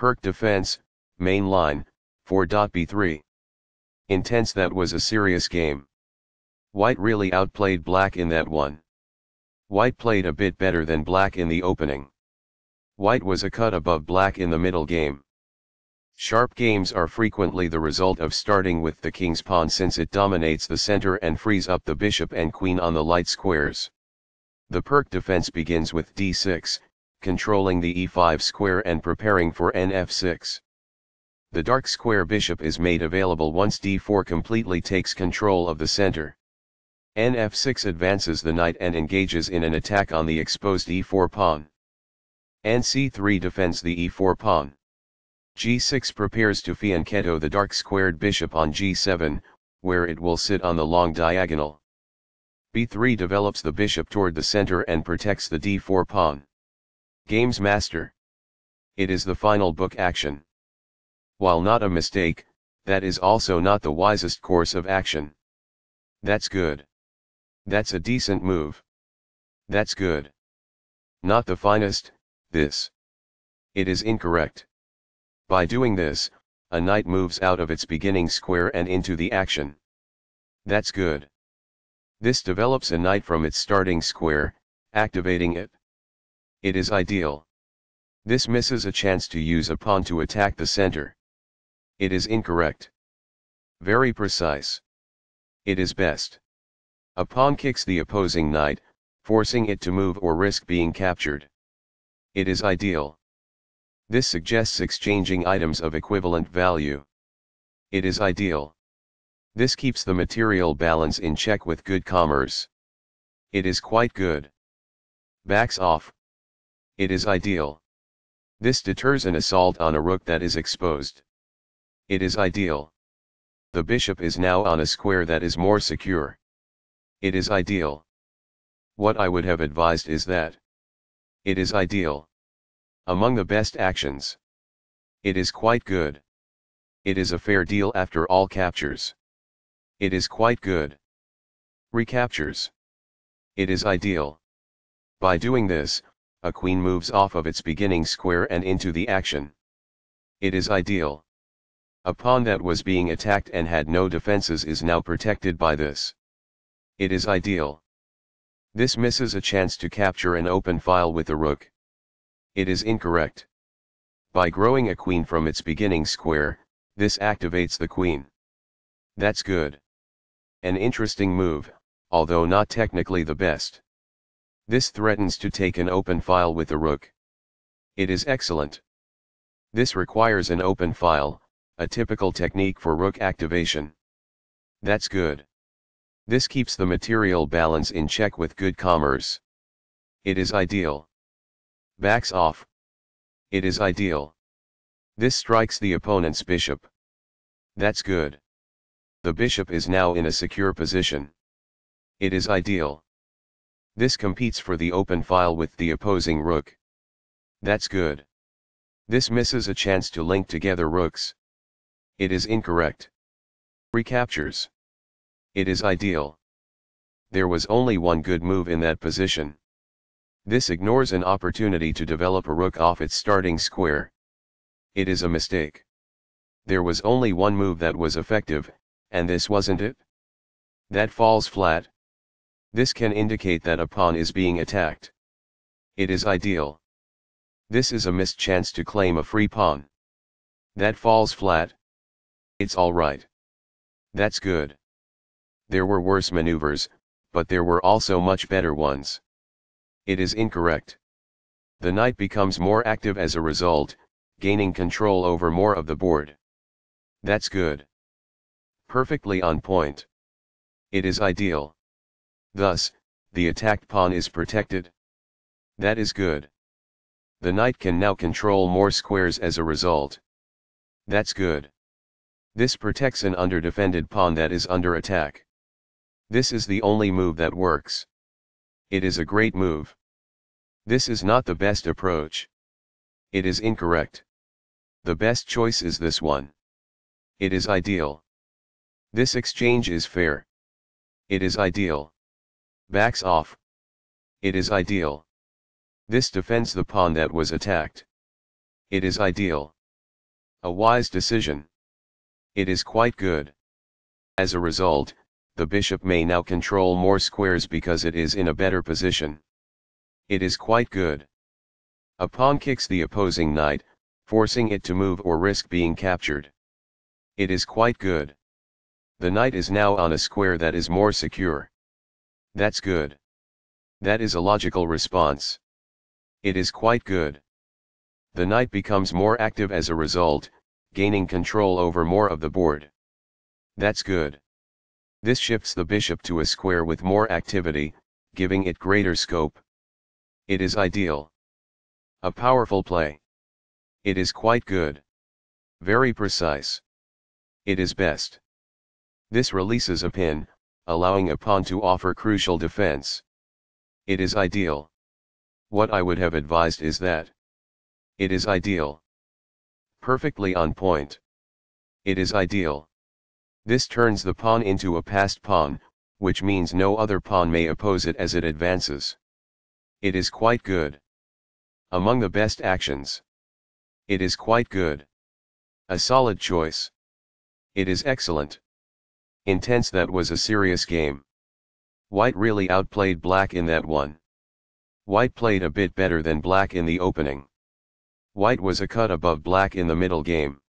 Pirc defense, main line, 4.b3. Intense that was a serious game. White really outplayed black in that one. White played a bit better than black in the opening. White was a cut above black in the middle game. Sharp games are frequently the result of starting with the king's pawn since it dominates the center and frees up the bishop and queen on the light squares. The Pirc defense begins with d6, controlling the e5 square and preparing for nf6. The dark square bishop is made available once d4 completely takes control of the center. nf6 advances the knight and engages in an attack on the exposed e4 pawn. nc3 defends the e4 pawn. g6 prepares to fianchetto the dark squared bishop on g7, where it will sit on the long diagonal. b3 develops the bishop toward the center and protects the d4 pawn. Games Master. It is the final book action. While not a mistake, that is also not the wisest course of action. That's good. That's a decent move. That's good. Not the finest, this. It is incorrect. By doing this, a knight moves out of its beginning square and into the action. That's good. This develops a knight from its starting square, activating it. It is ideal. This misses a chance to use a pawn to attack the center. It is incorrect. Very precise. It is best. A pawn kicks the opposing knight, forcing it to move or risk being captured. It is ideal. This suggests exchanging items of equivalent value. It is ideal. This keeps the material balance in check with good commerce. It is quite good. Backs off. It is ideal. This deters an assault on a rook that is exposed. It is ideal. The bishop is now on a square that is more secure. It is ideal. What I would have advised is that. It is ideal. Among the best actions. It is quite good. It is a fair deal after all captures. It is quite good. Recaptures. It is ideal. By doing this, a queen moves off of its beginning square and into the action. It is ideal. A pawn that was being attacked and had no defenses is now protected by this. It is ideal. This misses a chance to capture an open file with the rook. It is incorrect. By growing a queen from its beginning square, this activates the queen. That's good. An interesting move, although not technically the best. This threatens to take an open file with the rook. It is excellent. This requires an open file, a typical technique for rook activation. That's good. This keeps the material balance in check with good commerce. It is ideal. Backs off. It is ideal. This strikes the opponent's bishop. That's good. The bishop is now in a secure position. It is ideal. This competes for the open file with the opposing rook. That's good. This misses a chance to link together rooks. It is incorrect. Recaptures. It is ideal. There was only one good move in that position. This ignores an opportunity to develop a rook off its starting square. It is a mistake. There was only one move that was effective, and this wasn't it? That falls flat. This can indicate that a pawn is being attacked. It is ideal. This is a missed chance to claim a free pawn. That falls flat. It's alright. That's good. There were worse maneuvers, but there were also much better ones. It is incorrect. The knight becomes more active as a result, gaining control over more of the board. That's good. Perfectly on point. It is ideal. Thus, the attacked pawn is protected. That is good. The knight can now control more squares as a result. That's good. This protects an underdefended pawn that is under attack. This is the only move that works. It is a great move. This is not the best approach. It is incorrect. The best choice is this one. It is ideal. This exchange is fair. It is ideal. Backs off. It is ideal. This defends the pawn that was attacked. It is ideal. A wise decision. It is quite good. As a result, the bishop may now control more squares because it is in a better position. It is quite good. A pawn kicks the opposing knight, forcing it to move or risk being captured. It is quite good. The knight is now on a square that is more secure. That's good. That is a logical response. It is quite good. The knight becomes more active as a result, gaining control over more of the board. That's good. This shifts the bishop to a square with more activity, giving it greater scope. It is ideal. A powerful play. It is quite good. Very precise. It is best. This releases a pin, allowing a pawn to offer crucial defense. It is ideal. What I would have advised is that. It is ideal. Perfectly on point. It is ideal. This turns the pawn into a passed pawn, which means no other pawn may oppose it as it advances. It is quite good. Among the best actions. It is quite good. A solid choice. It is excellent. Intense that was a serious game. White really outplayed black in that one. White played a bit better than black in the opening. White was a cut above black in the middle game.